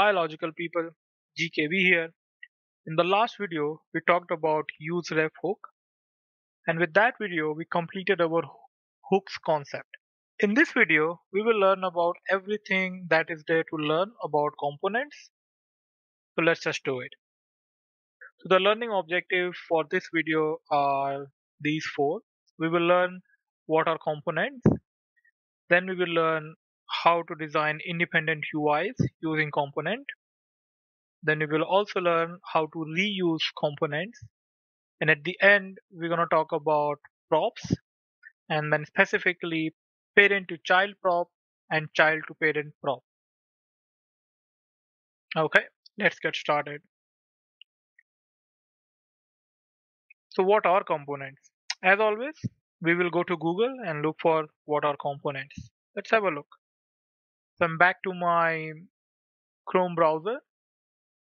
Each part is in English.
Hi logical people, GKV here. In the last video, we talked about use ref hook and with that video, we completed our hooks concept. In this video, we will learn about everything that is there to learn about components. So let's just do it. So the learning objective for this video are these four. We will learn what are components. Then we will learn how to design independent UIs using component. Then we will also learn how to reuse components. And at the end, we're going to talk about props and then specifically parent to child prop and child to parent prop. Okay, let's get started. So what are components? As always, we will go to Google and look for what are components. Let's have a look. So I'm back to my Chrome browser.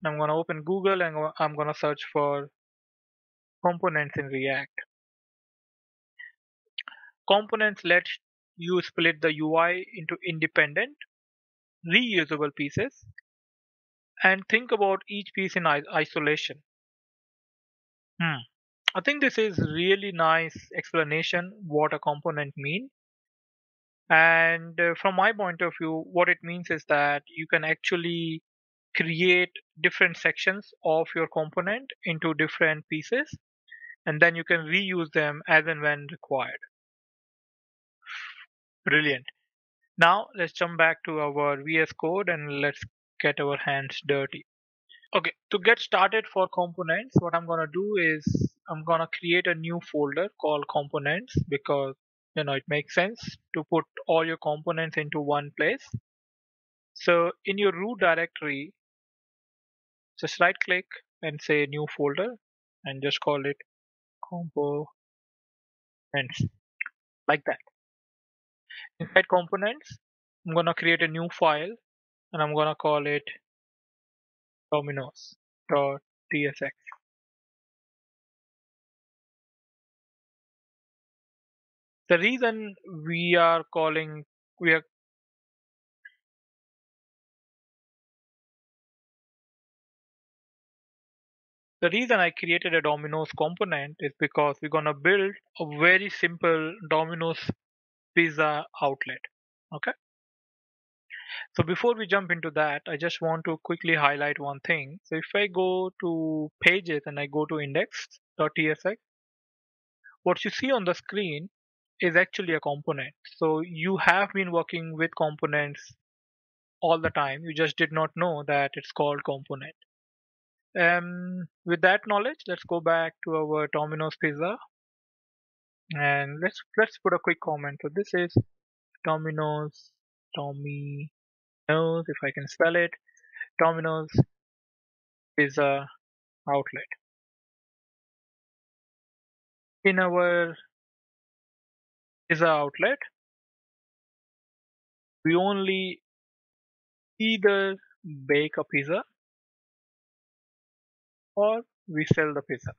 I'm going to open Google and I'm going to search for components in React. Components let you split the UI into independent, reusable pieces and think about each piece in isolation. Hmm. I think this is really nice explanation what a component mean and uh, from my point of view, what it means is that you can actually create different sections of your component into different pieces, and then you can reuse them as and when required. Brilliant. Now let's jump back to our VS Code and let's get our hands dirty. Okay, to get started for components, what I'm gonna do is I'm gonna create a new folder called components because you know it makes sense to put all your components into one place. So in your root directory just right click and say new folder and just call it components like that. Inside components I'm gonna create a new file and I'm gonna call it dominoes.tsx the reason we are calling we are the reason I created a Dominoes component is because we're gonna build a very simple Dominoes pizza outlet okay? So before we jump into that I just want to quickly highlight one thing. So if I go to pages and I go to index.tsx what you see on the screen is actually a component. So you have been working with components all the time. You just did not know that it's called component. Um, with that knowledge, let's go back to our Domino's Pizza and let's let's put a quick comment. So this is Domino's Tommy knows if I can spell it. Domino's Pizza outlet. In our pizza outlet, we only either bake a pizza or we sell the pizza.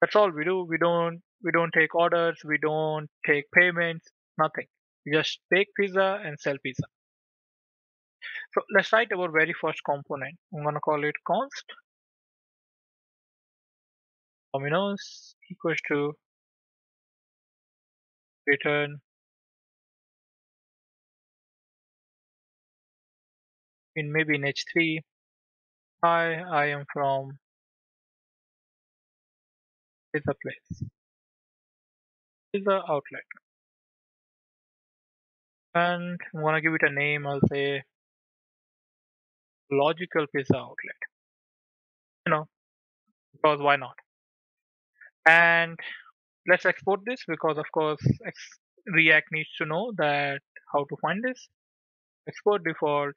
That's all we do. We don't we don't take orders, we don't take payments, nothing. We just bake pizza and sell pizza. So let's write our very first component. I'm gonna call it const dominoes equals to return. In maybe in H3 hi I am from pizza place. Pizza outlet. And I'm gonna give it a name I'll say logical pizza outlet. You know because why not? And let's export this because of course React needs to know that how to find this. Export default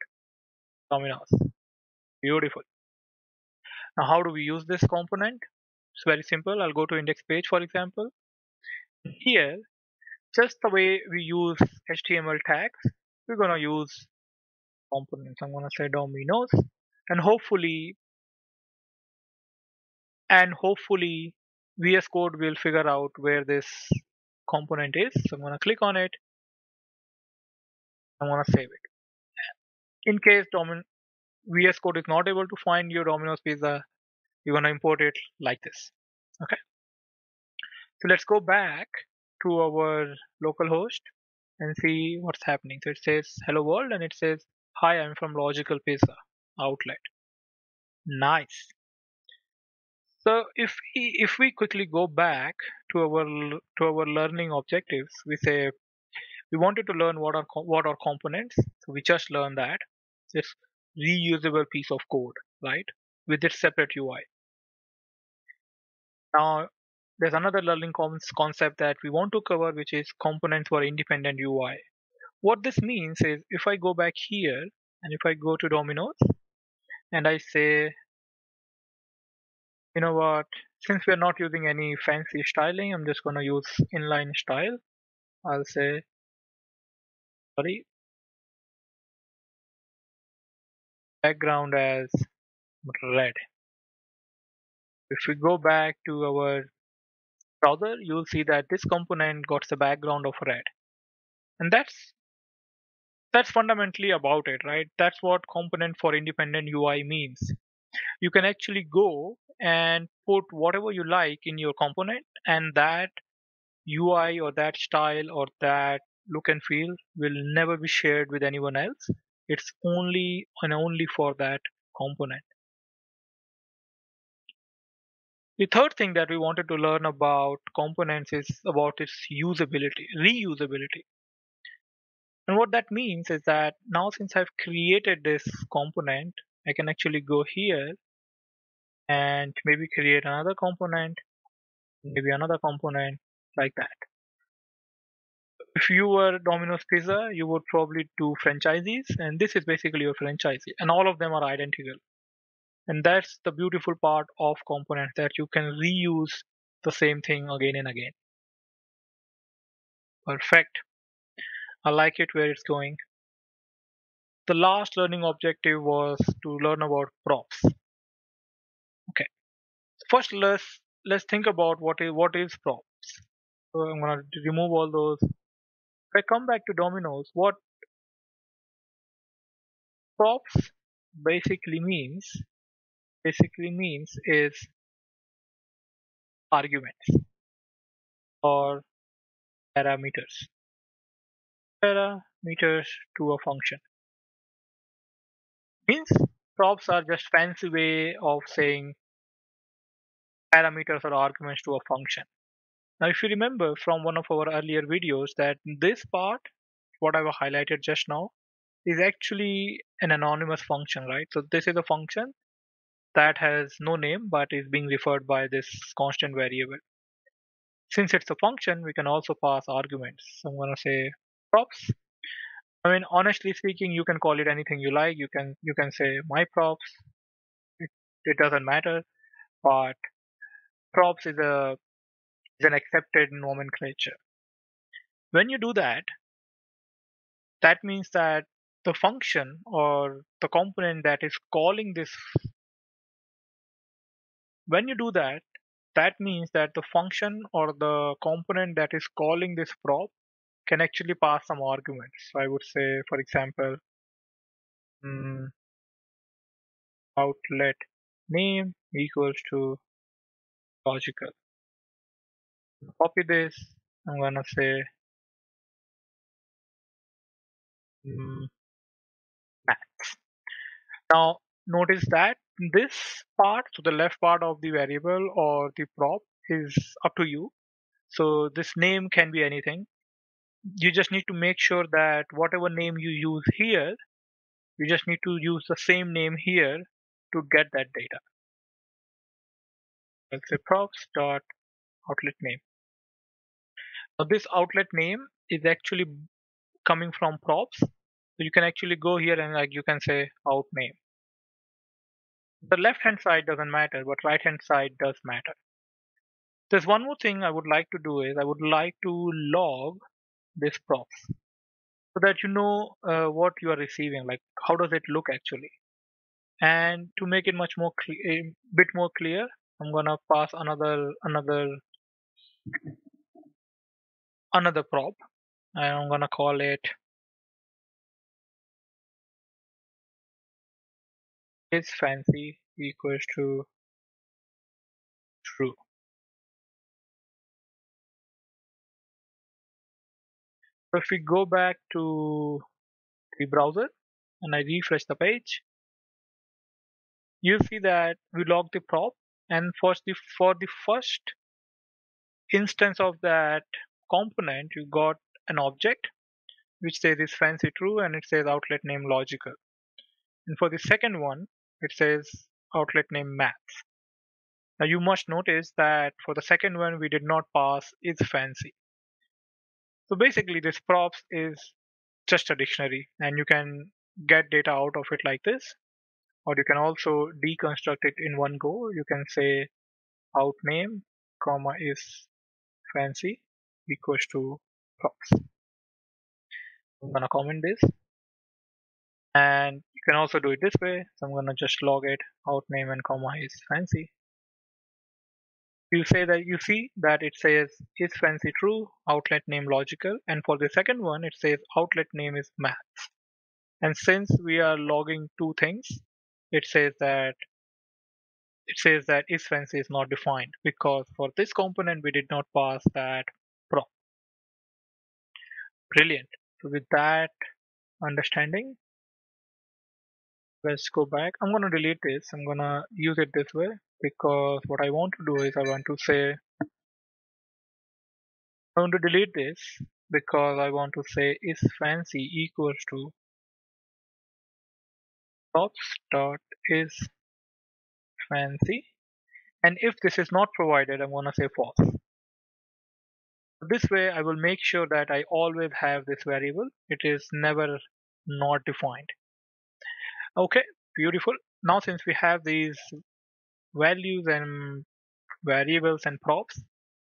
Dominoes. Beautiful. Now how do we use this component? It's very simple. I'll go to index page for example. Here, just the way we use HTML tags, we're gonna use components. I'm gonna say dominoes and hopefully and hopefully VS Code will figure out where this component is. So I'm going to click on it. I'm going to save it. In case domin VS Code is not able to find your Domino's pizza, you're gonna import it like this. Okay. So let's go back to our localhost and see what's happening. So it says hello world and it says hi I'm from Logical Pizza outlet. Nice. So if we, if we quickly go back to our to our learning objectives, we say we wanted to learn what are what are components. So we just learned that it's reusable piece of code, right, with its separate UI. Now there's another learning concept that we want to cover, which is components for independent UI. What this means is if I go back here and if I go to Domino's and I say, you know what, since we're not using any fancy styling, I'm just going to use inline style. I'll say, sorry, background as red. If we go back to our browser, you'll see that this component got the background of red. And that's that's fundamentally about it, right? That's what component for independent UI means. You can actually go and put whatever you like in your component and that UI or that style or that look and feel will never be shared with anyone else. It's only and only for that component. The third thing that we wanted to learn about components is about its usability, reusability. And what that means is that now since I've created this component, I can actually go here and maybe create another component, maybe another component like that. If you were Domino's Pizza, you would probably do franchisees, and this is basically your franchisee, and all of them are identical. And that's the beautiful part of components that you can reuse the same thing again and again. Perfect. I like it where it's going. The last learning objective was to learn about props. First, let's let's think about what is what is props. So I'm gonna remove all those. If I come back to dominoes what props basically means basically means is arguments or parameters parameters to a function means props are just fancy way of saying parameters or arguments to a function now if you remember from one of our earlier videos that this part what I've highlighted just now is actually an anonymous function right so this is a function that has no name but is being referred by this constant variable. Since it's a function, we can also pass arguments. So I'm going to say props. I mean, honestly speaking, you can call it anything you like. You can you can say my props. It, it doesn't matter, but props is a is an accepted nomenclature. When you do that, that means that the function or the component that is calling this when you do that, that means that the function or the component that is calling this prop can actually pass some arguments. So I would say, for example, um, outlet name equals to logical. Copy this. I'm gonna say um, math. Now notice that this part, so the left part of the variable or the prop is up to you. So this name can be anything. You just need to make sure that whatever name you use here, you just need to use the same name here to get that data. Props dot outlet name. Now this outlet name is actually coming from props. So you can actually go here and like you can say out name the left hand side doesn't matter, but right hand side does matter. There's one more thing I would like to do is I would like to log this props so that you know uh, what you are receiving, like how does it look actually. And to make it much more a bit more clear, I'm gonna pass another another another prop, and I'm gonna call it is fancy equals to true. So if we go back to the browser and I refresh the page, you'll see that we log the prop and for the for the first instance of that component you got an object which says is fancy true and it says outlet name logical. And for the second one it says outlet name maths. Now you must notice that for the second one we did not pass is fancy. So basically this props is just a dictionary and you can get data out of it like this or you can also deconstruct it in one go. You can say out name comma is fancy equals to props i'm gonna comment this. And you can also do it this way. So i'm gonna just log it out name and comma is fancy. You say that you see that it says is fancy true? Outlet name logical. And for the second one it says outlet name is maths. And since we are logging two things it says that it says that is fancy is not defined because for this component we did not pass that prop. Brilliant. So with that understanding let's go back. I'm going to delete this. I'm going to use it this way because what i want to do is i want to say i want to delete this because i want to say is fancy equals to props dot is fancy and if this is not provided i'm going to say false this way I will make sure that I always have this variable. It is never not defined. Okay, beautiful. Now since we have these values and variables and props,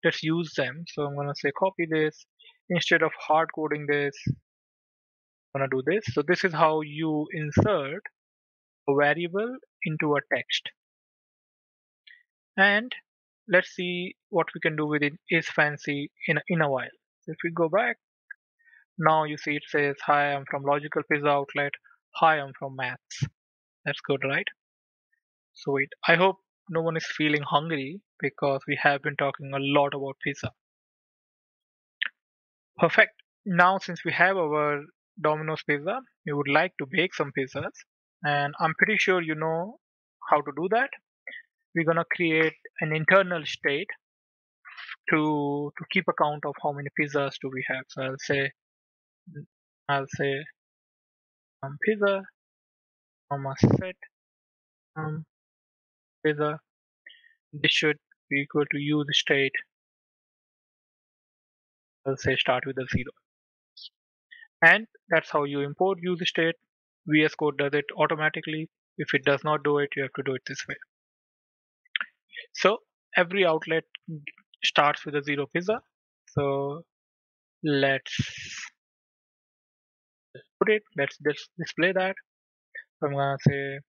let's use them. So I'm going to say copy this. Instead of hard coding this, I'm going to do this. So this is how you insert a variable into a text. And let's see what we can do with it is fancy in, in a while. If we go back, now you see it says, hi, I'm from Logical Pizza Outlet. Hi, I'm from Maths. That's good, right? So wait, I hope no one is feeling hungry because we have been talking a lot about pizza. Perfect. Now, since we have our Domino's pizza, we would like to bake some pizzas. And I'm pretty sure you know how to do that we're going to create an internal state to to keep account of how many pizzas do we have. So I'll say I'll say um, pizza comma set um, pizza. This should be equal to use state. I'll say start with a zero. And that's how you import use state. VS Code does it automatically. If it does not do it, you have to do it this way. So every outlet starts with a zero pizza. So let's put it, let's just display that. So I'm gonna say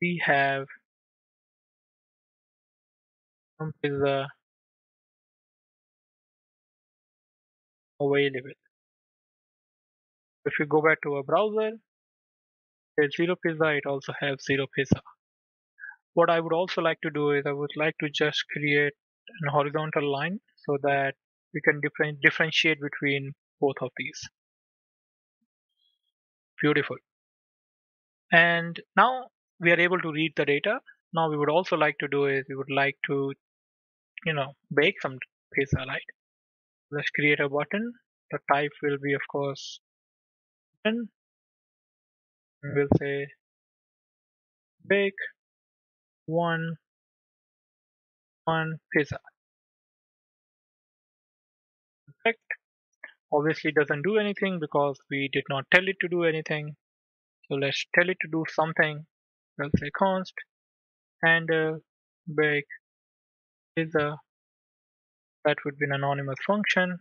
we have some pizza available. If you go back to a browser, zero pizza, it also has zero pizza. What I would also like to do is I would like to just create an horizontal line so that we can different, differentiate between both of these. Beautiful. And now we are able to read the data. Now we would also like to do is we would like to, you know, bake some pizza, right? Let's create a button. The type will be, of course, button. We'll say bake one one pizza. Perfect. Obviously doesn't do anything because we did not tell it to do anything. So let's tell it to do something. We'll say const handle uh, bake pizza. That would be an anonymous function.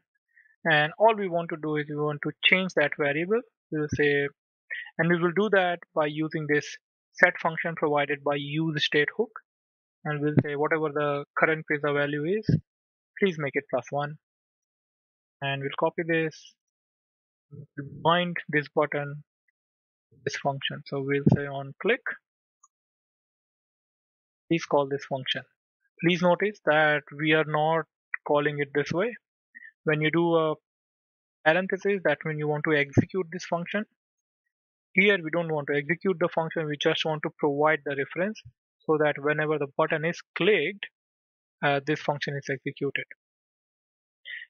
And all we want to do is we want to change that variable. We'll say, and we will do that by using this set function provided by use state hook and we'll say whatever the current pizza value is please make it plus one and we'll copy this bind this button this function so we'll say on click please call this function. Please notice that we are not calling it this way. When you do a parenthesis, that means you want to execute this function. Here we don't want to execute the function, we just want to provide the reference so that whenever the button is clicked, uh, this function is executed.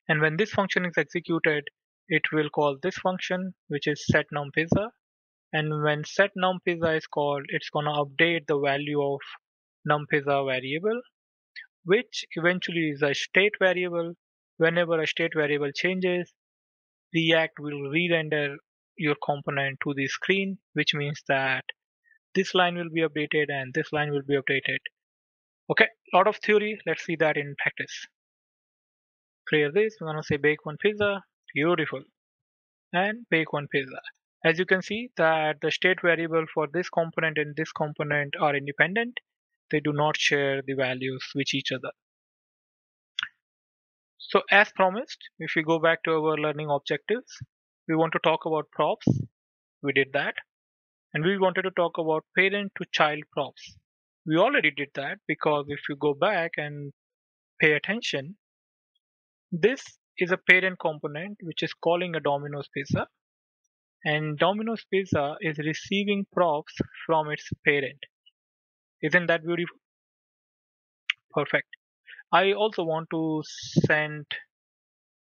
And when this function is executed, it will call this function, which is set numpizza. And when set numpizza is called, it's going to update the value of numpizza variable, which eventually is a state variable. Whenever a state variable changes, React will re-render your component to the screen, which means that this line will be updated and this line will be updated. Okay, lot of theory. Let's see that in practice. Clear this. We're gonna say bake one pizza. Beautiful. And bake one pizza. As you can see that the state variable for this component and this component are independent. They do not share the values with each other. So as promised, if we go back to our learning objectives, we want to talk about props. We did that. And we wanted to talk about parent to child props. We already did that because if you go back and pay attention, this is a parent component which is calling a Domino's pizza and Domino's pizza is receiving props from its parent. Isn't that beautiful? Perfect. I also want to send,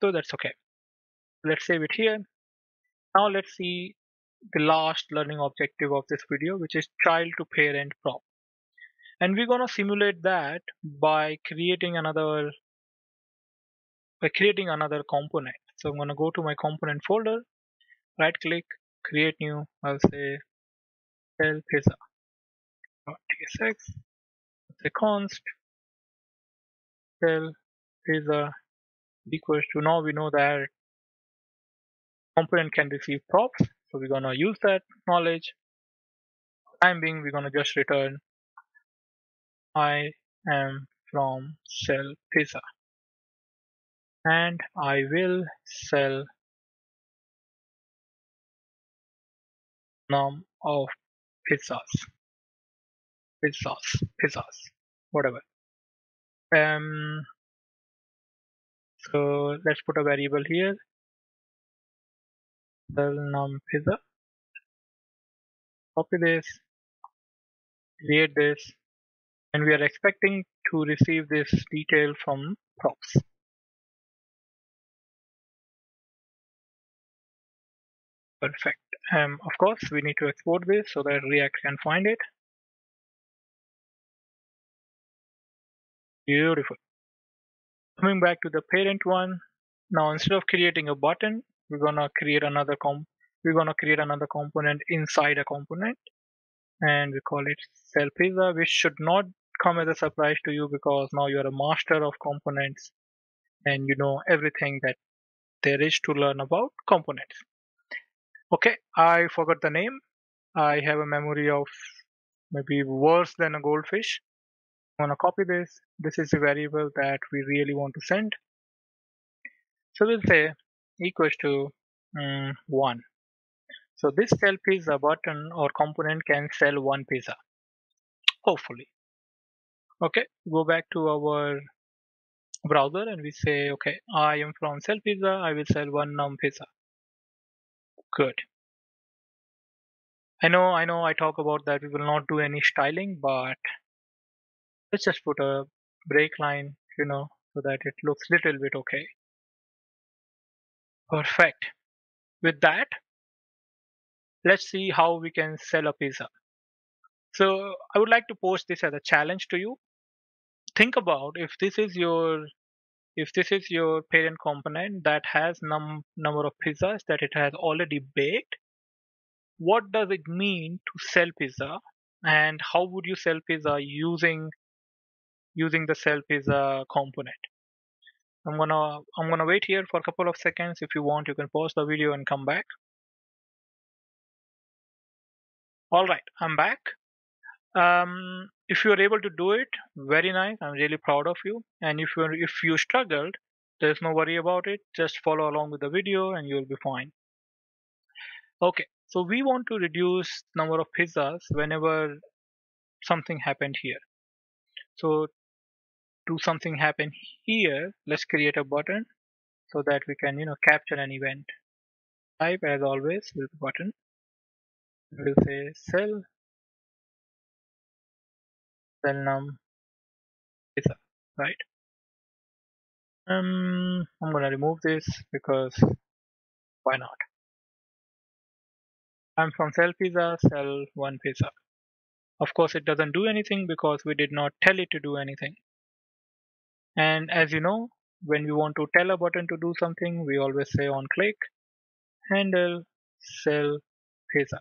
so that's okay. Let's save it here. Now let's see the last learning objective of this video, which is child to parent prop. And we're gonna simulate that by creating another by creating another component. So I'm gonna go to my component folder, right click, create new, I'll say sell pizza. .tsx, say const sell pizza equals to now we know that component can receive props so we're gonna use that knowledge. Time being we're gonna just return I am from sell pizza and I will sell num of pizzas pizzas pizzas whatever. Um so let's put a variable here sell num pizza copy this. Create this. And we are expecting to receive this detail from props. Perfect. Um, of course we need to export this so that react can find it. Beautiful. Coming back to the parent one. Now instead of creating a button we're gonna create another comp we're gonna create another component inside a component and we call it sell pizza which should not come as a surprise to you because now you're a master of components and you know everything that there is to learn about components. Okay i forgot the name. I have a memory of maybe worse than a goldfish. I'm to copy this. This is a variable that we really want to send. So we'll say equals to um, 1 so this sell pizza button or component can sell one pizza. Hopefully. Okay go back to our browser and we say okay i am from sell pizza i will sell one num pizza. Good. I know i know i talk about that we will not do any styling but let's just put a break line you know so that it looks little bit okay perfect. With that let's see how we can sell a pizza so i would like to post this as a challenge to you. Think about if this is your if this is your parent component that has num number of pizzas that it has already baked what does it mean to sell pizza? And how would you sell pizza using using the sell pizza component i'm gonna i'm gonna wait here for a couple of seconds. If you want you can pause the video and come back. All right i'm back. Um, if you're able to do it very nice. I'm really proud of you. And if you if you struggled there's no worry about it. Just follow along with the video and you'll be fine. Okay so we want to reduce number of pizzas whenever something happened here. So do something happen here, let's create a button so that we can, you know, capture an event. Type as always with button. We'll say sell sell num is right. Um, I'm gonna remove this because why not? I'm from sell pizza, sell one pizza. Of course, it doesn't do anything because we did not tell it to do anything. And as you know, when we want to tell a button to do something, we always say on click handle sell pizza.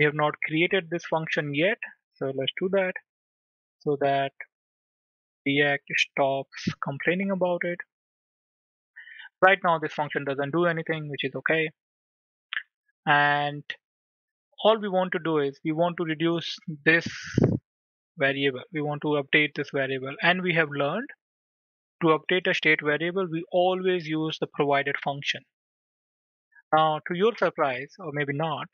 We have not created this function yet, so let's do that so that React stops complaining about it. Right now, this function doesn't do anything, which is okay. And all we want to do is we want to reduce this variable. We want to update this variable. And we have learned to update a state variable, we always use the provided function. Now, to your surprise, or maybe not,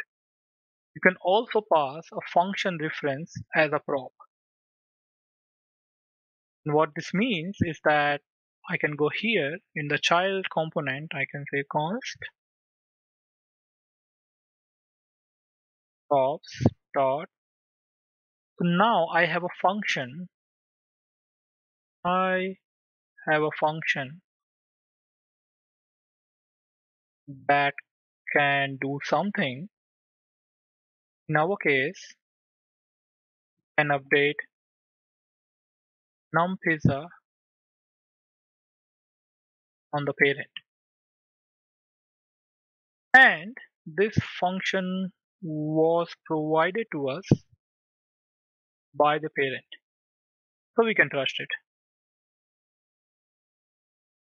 you can also pass a function reference as a prop. And what this means is that I can go here in the child component, I can say const props dot. So now I have a function. I have a function that can do something. In our case, can update num on the parent. And this function was provided to us by the parent. So we can trust it.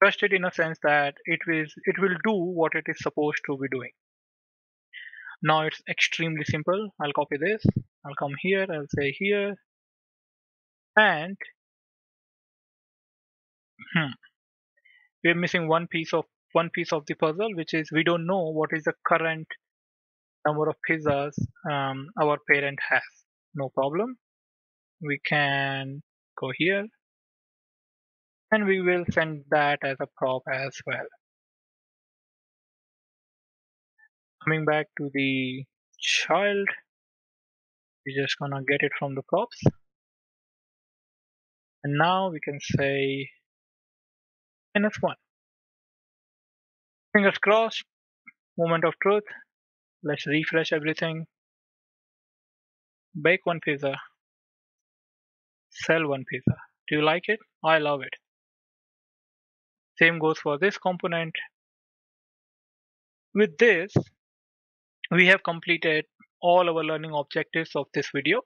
Trust it in a sense that it will, it will do what it is supposed to be doing. Now it's extremely simple. I'll copy this. I'll come here. I'll say here. And hmm, we're missing one piece of one piece of the puzzle, which is we don't know what is the current number of pizzas um, our parent has. No problem. We can go here and we will send that as a prop as well. Coming back to the child, we're just gonna get it from the props. And now we can say minus one. Fingers crossed, moment of truth. Let's refresh everything. Bake one pizza. Sell one pizza. Do you like it? I love it. Same goes for this component. With this, we have completed all our learning objectives of this video.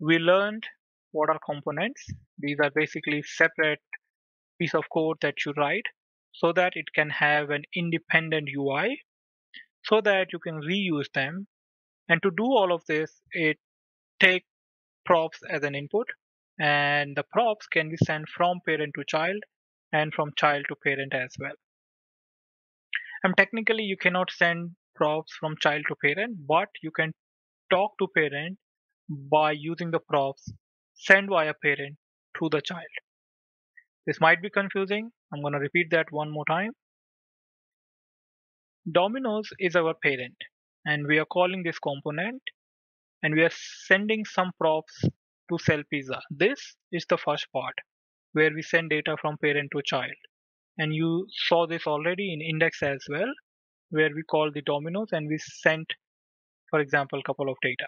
We learned what are components. These are basically separate piece of code that you write so that it can have an independent UI so that you can reuse them. And to do all of this, it take props as an input and the props can be sent from parent to child and from child to parent as well. And technically you cannot send props from child to parent, but you can talk to parent by using the props send via parent to the child. This might be confusing. I'm going to repeat that one more time. Domino's is our parent and we are calling this component and we are sending some props to sell pizza. This is the first part where we send data from parent to child. And you saw this already in index as well, where we call the dominoes and we sent, for example, a couple of data.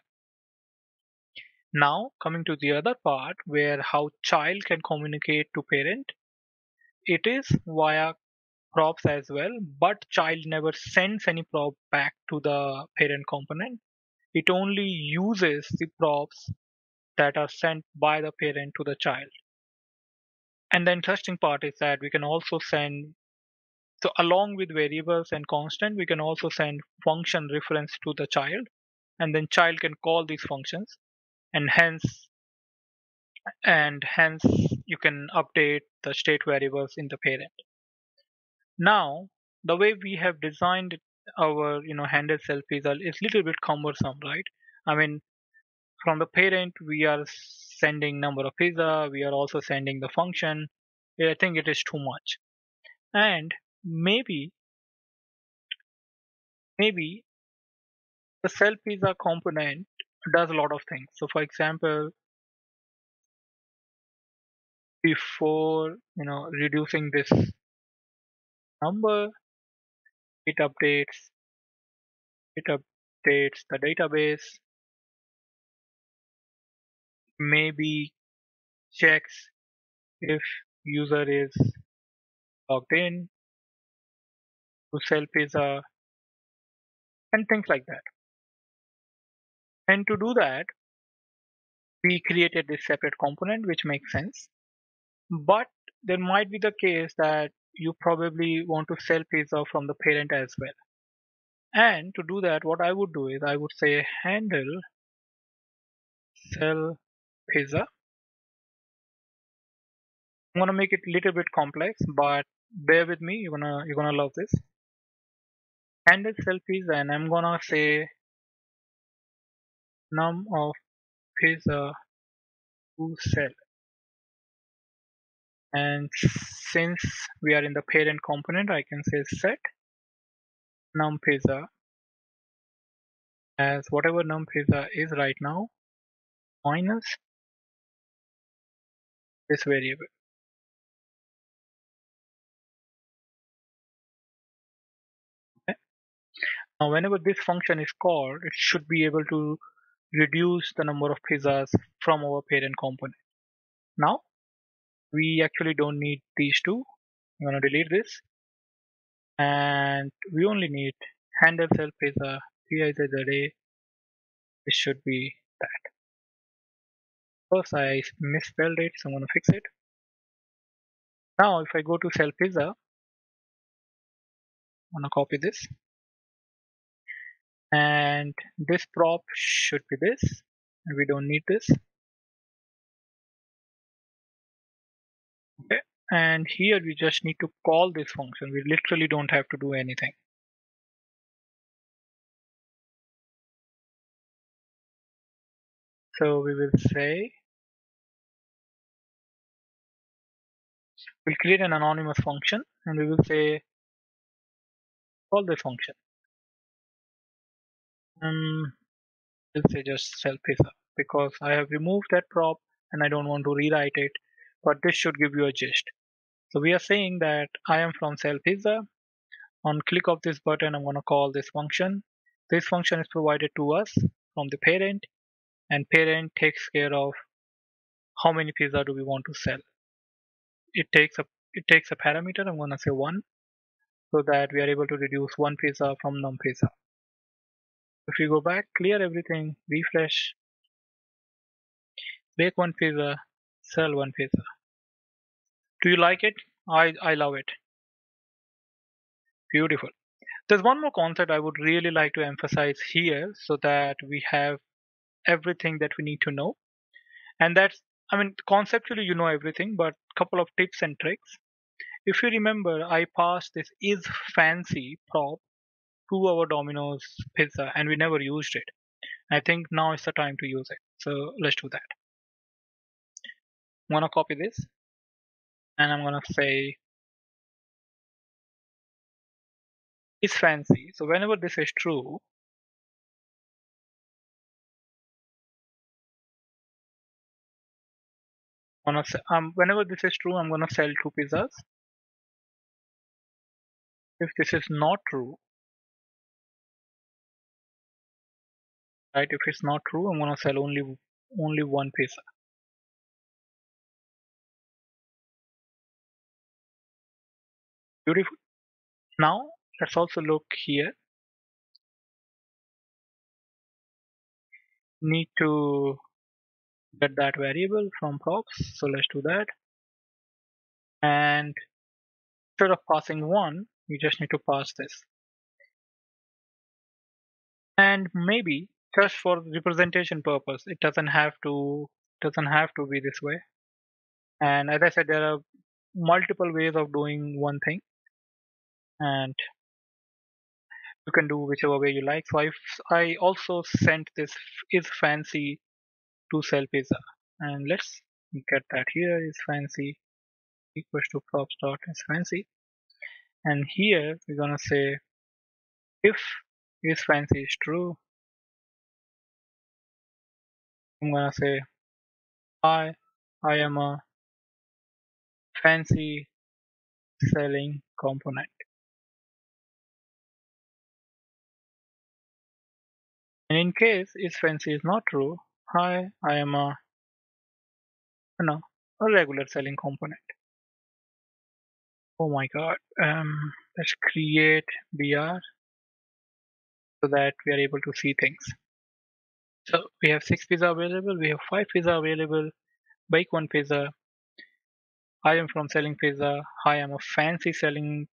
Now coming to the other part where how child can communicate to parent, it is via props as well, but child never sends any prop back to the parent component. It only uses the props that are sent by the parent to the child. And the interesting part is that we can also send, so along with variables and constant, we can also send function reference to the child and then child can call these functions and hence and hence you can update the state variables in the parent. Now, the way we have designed our, you know, handle pizza is a little bit cumbersome, right? I mean, from the parent we are sending number of pizza we are also sending the function. I think it is too much. And maybe maybe the sell pizza component does a lot of things. So for example before you know reducing this number it updates it updates the database maybe checks if user is logged in to sell pizza and things like that. And to do that, we created this separate component, which makes sense. But there might be the case that you probably want to sell pizza from the parent as well. And to do that, what I would do is I would say handle sell pizza. I'm gonna make it a little bit complex, but bear with me. You're gonna you're gonna love this. Handle sell pizza, and I'm gonna say num of pizza to uh, sell. And since we are in the parent component, I can say set num pizza as whatever num pizza is right now minus this variable. Now, whenever this function is called, it should be able to reduce the number of pizzas from our parent component. Now, we actually don't need these two. I'm going to delete this. And we only need handle sell pizza pizza. it should be that. First, I misspelled it, so I'm going to fix it. Now, if I go to sell pizza, I'm going to copy this. And this prop should be this. We don't need this. Okay. And here we just need to call this function. We literally don't have to do anything. So we will say we'll create an anonymous function and we will say call this function. Um, we'll say just sell pizza because I have removed that prop and I don't want to rewrite it, but this should give you a gist. So we are saying that I am from sell pizza. On click of this button, I'm going to call this function. This function is provided to us from the parent and parent takes care of how many pizza do we want to sell. It takes a it takes a parameter. I'm going to say one so that we are able to reduce one pizza from num pizza. If we go back, clear everything, refresh, bake one pizza, sell one pizza. Do you like it? I, I love it. Beautiful. There's one more concept I would really like to emphasize here so that we have everything that we need to know. And that's, I mean, conceptually you know everything, but a couple of tips and tricks. If you remember, I passed this is fancy prop to our Domino's pizza and we never used it. I think now is the time to use it. So let's do that. I'm gonna copy this and I'm gonna say is fancy. So whenever this is true, gonna um, whenever this is true, I'm gonna sell two pizzas. If this is not true, right? If it's not true, I'm gonna sell only only one pizza. Beautiful. Now let's also look here. Need to get that variable from props. So let's do that. And instead of passing one, we just need to pass this. And maybe just for representation purpose, it doesn't have to doesn't have to be this way. And as I said, there are multiple ways of doing one thing, and you can do whichever way you like. So I I also sent this is fancy to sell pizza and let's get that. Here is fancy equals to props dot is fancy. And here we're gonna say if is fancy is true I'm gonna say I I am a fancy selling component. And in case is fancy is not true hi I am a you know a regular selling component. Oh my god um let's create br so that we are able to see things. So we have six pizza available we have five pizza available bake one pizza. I am from selling pizza Hi, I am a fancy selling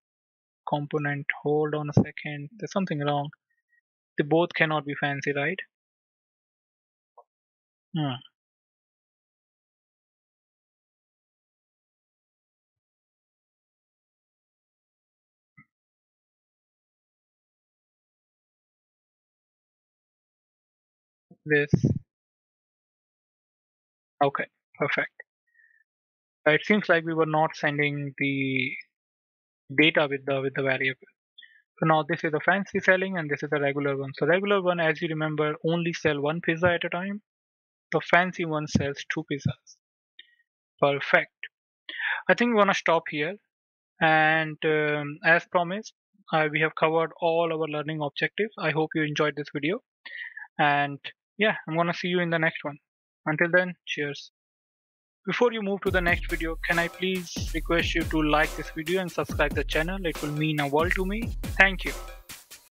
component hold on a second there's something wrong. They both cannot be fancy right hmm. this okay perfect. It seems like we were not sending the data with the with the variable. So now this is a fancy selling and this is a regular one. So regular one as you remember only sell one pizza at a time the fancy one sells two pizzas. Perfect. I think we're gonna stop here. And um, as promised uh, we have covered all our learning objectives. I hope you enjoyed this video. And yeah i'm gonna see you in the next one. Until then cheers. Before you move to the next video, can I please request you to like this video and subscribe the channel. It will mean a world to me. Thank you.